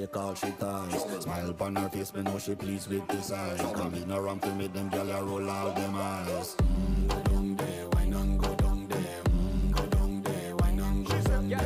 Take call she ties Smile upon her face, me know she pleased with this I Come in around to me, them gyal a roll out.